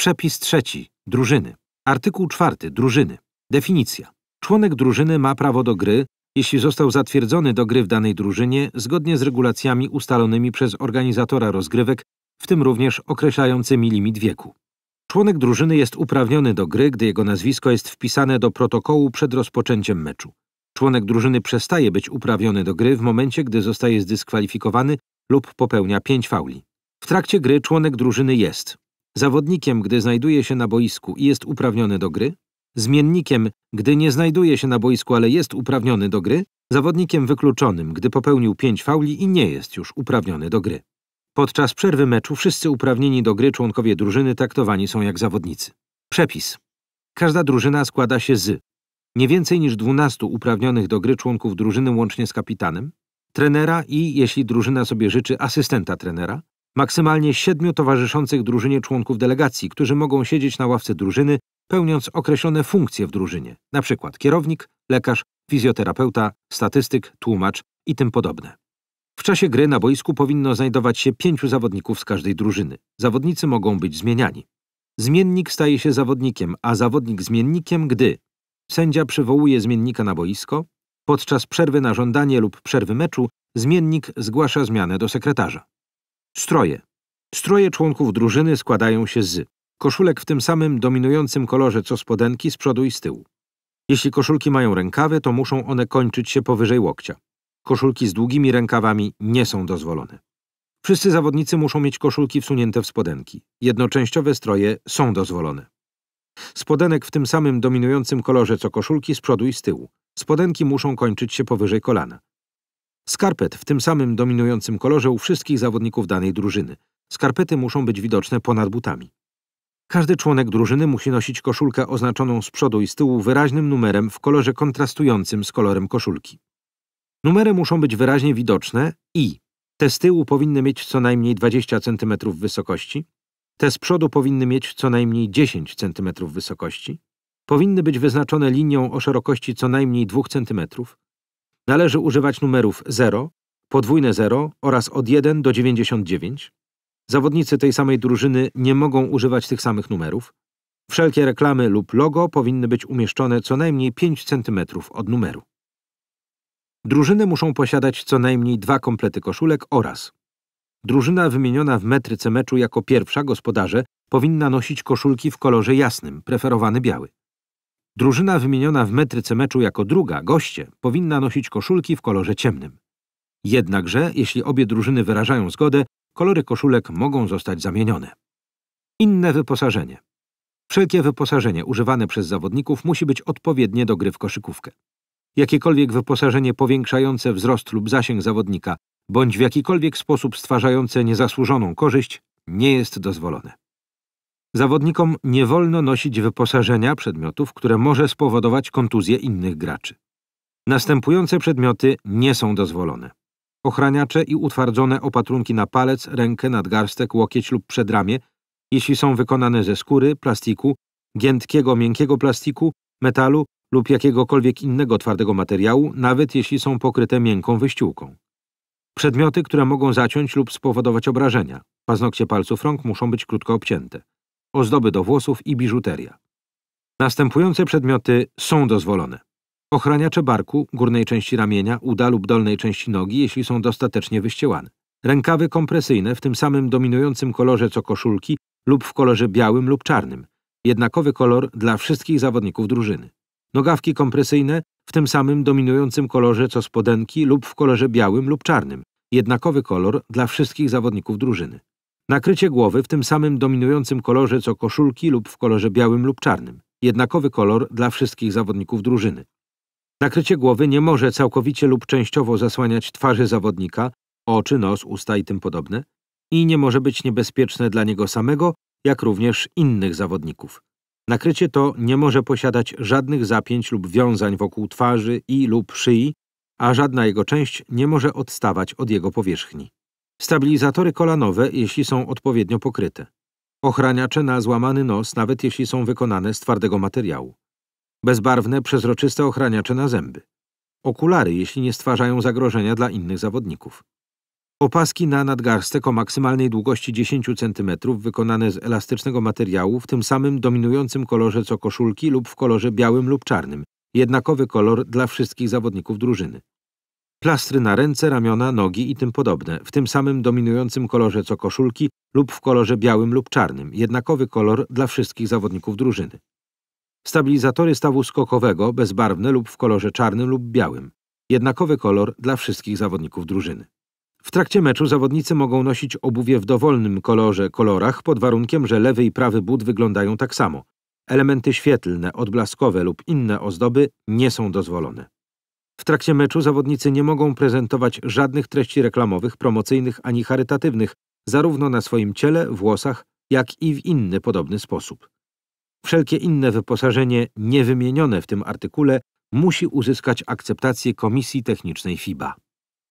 Przepis trzeci. Drużyny. Artykuł czwarty. Drużyny. Definicja. Członek drużyny ma prawo do gry, jeśli został zatwierdzony do gry w danej drużynie zgodnie z regulacjami ustalonymi przez organizatora rozgrywek, w tym również określającymi limit wieku. Członek drużyny jest uprawniony do gry, gdy jego nazwisko jest wpisane do protokołu przed rozpoczęciem meczu. Członek drużyny przestaje być uprawniony do gry w momencie, gdy zostaje zdyskwalifikowany lub popełnia pięć fauli. W trakcie gry członek drużyny jest zawodnikiem, gdy znajduje się na boisku i jest uprawniony do gry, zmiennikiem, gdy nie znajduje się na boisku, ale jest uprawniony do gry, zawodnikiem wykluczonym, gdy popełnił pięć fauli i nie jest już uprawniony do gry. Podczas przerwy meczu wszyscy uprawnieni do gry członkowie drużyny traktowani są jak zawodnicy. Przepis. Każda drużyna składa się z nie więcej niż 12 uprawnionych do gry członków drużyny łącznie z kapitanem, trenera i, jeśli drużyna sobie życzy, asystenta trenera, maksymalnie siedmiu towarzyszących drużynie członków delegacji, którzy mogą siedzieć na ławce drużyny, pełniąc określone funkcje w drużynie, np. kierownik, lekarz, fizjoterapeuta, statystyk, tłumacz i tym podobne. W czasie gry na boisku powinno znajdować się pięciu zawodników z każdej drużyny. Zawodnicy mogą być zmieniani. Zmiennik staje się zawodnikiem, a zawodnik zmiennikiem, gdy sędzia przywołuje zmiennika na boisko, podczas przerwy na żądanie lub przerwy meczu zmiennik zgłasza zmianę do sekretarza. Stroje. Stroje członków drużyny składają się z koszulek w tym samym dominującym kolorze co spodenki z przodu i z tyłu. Jeśli koszulki mają rękawy, to muszą one kończyć się powyżej łokcia. Koszulki z długimi rękawami nie są dozwolone. Wszyscy zawodnicy muszą mieć koszulki wsunięte w spodenki. Jednoczęściowe stroje są dozwolone. Spodenek w tym samym dominującym kolorze co koszulki z przodu i z tyłu. Spodenki muszą kończyć się powyżej kolana. Skarpet w tym samym dominującym kolorze u wszystkich zawodników danej drużyny. Skarpety muszą być widoczne ponad butami. Każdy członek drużyny musi nosić koszulkę oznaczoną z przodu i z tyłu wyraźnym numerem w kolorze kontrastującym z kolorem koszulki. Numery muszą być wyraźnie widoczne i te z tyłu powinny mieć co najmniej 20 cm wysokości, te z przodu powinny mieć co najmniej 10 cm wysokości, powinny być wyznaczone linią o szerokości co najmniej 2 cm. Należy używać numerów 0, podwójne 0 oraz od 1 do 99. Zawodnicy tej samej drużyny nie mogą używać tych samych numerów. Wszelkie reklamy lub logo powinny być umieszczone co najmniej 5 cm od numeru. Drużyny muszą posiadać co najmniej dwa komplety koszulek oraz Drużyna wymieniona w metryce meczu jako pierwsza gospodarze powinna nosić koszulki w kolorze jasnym, preferowany biały. Drużyna wymieniona w metryce meczu jako druga, goście, powinna nosić koszulki w kolorze ciemnym. Jednakże, jeśli obie drużyny wyrażają zgodę, kolory koszulek mogą zostać zamienione. Inne wyposażenie. Wszelkie wyposażenie używane przez zawodników musi być odpowiednie do gry w koszykówkę. Jakiekolwiek wyposażenie powiększające wzrost lub zasięg zawodnika, bądź w jakikolwiek sposób stwarzające niezasłużoną korzyść, nie jest dozwolone. Zawodnikom nie wolno nosić wyposażenia przedmiotów, które może spowodować kontuzję innych graczy. Następujące przedmioty nie są dozwolone. Ochraniacze i utwardzone opatrunki na palec, rękę, nadgarstek, łokieć lub przedramię, jeśli są wykonane ze skóry, plastiku, giętkiego, miękkiego plastiku, metalu lub jakiegokolwiek innego twardego materiału, nawet jeśli są pokryte miękką wyściółką. Przedmioty, które mogą zaciąć lub spowodować obrażenia. Paznokcie palców rąk muszą być krótko obcięte. Ozdoby do włosów i biżuteria. Następujące przedmioty są dozwolone. Ochraniacze barku, górnej części ramienia, uda lub dolnej części nogi, jeśli są dostatecznie wyściełane. Rękawy kompresyjne w tym samym dominującym kolorze co koszulki lub w kolorze białym lub czarnym. Jednakowy kolor dla wszystkich zawodników drużyny. Nogawki kompresyjne w tym samym dominującym kolorze co spodenki lub w kolorze białym lub czarnym. Jednakowy kolor dla wszystkich zawodników drużyny. Nakrycie głowy w tym samym dominującym kolorze co koszulki lub w kolorze białym lub czarnym. Jednakowy kolor dla wszystkich zawodników drużyny. Nakrycie głowy nie może całkowicie lub częściowo zasłaniać twarzy zawodnika, oczy, nos, usta i tym podobne i nie może być niebezpieczne dla niego samego, jak również innych zawodników. Nakrycie to nie może posiadać żadnych zapięć lub wiązań wokół twarzy i lub szyi, a żadna jego część nie może odstawać od jego powierzchni. Stabilizatory kolanowe, jeśli są odpowiednio pokryte. Ochraniacze na złamany nos, nawet jeśli są wykonane z twardego materiału. Bezbarwne, przezroczyste ochraniacze na zęby. Okulary, jeśli nie stwarzają zagrożenia dla innych zawodników. Opaski na nadgarstek o maksymalnej długości 10 cm wykonane z elastycznego materiału w tym samym dominującym kolorze co koszulki lub w kolorze białym lub czarnym. Jednakowy kolor dla wszystkich zawodników drużyny. Plastry na ręce, ramiona, nogi i tym podobne, w tym samym dominującym kolorze co koszulki lub w kolorze białym lub czarnym. Jednakowy kolor dla wszystkich zawodników drużyny. Stabilizatory stawu skokowego, bezbarwne lub w kolorze czarnym lub białym. Jednakowy kolor dla wszystkich zawodników drużyny. W trakcie meczu zawodnicy mogą nosić obuwie w dowolnym kolorze kolorach pod warunkiem, że lewy i prawy but wyglądają tak samo. Elementy świetlne, odblaskowe lub inne ozdoby nie są dozwolone. W trakcie meczu zawodnicy nie mogą prezentować żadnych treści reklamowych, promocyjnych ani charytatywnych, zarówno na swoim ciele, włosach, jak i w inny podobny sposób. Wszelkie inne wyposażenie niewymienione w tym artykule musi uzyskać akceptację Komisji Technicznej FIBA.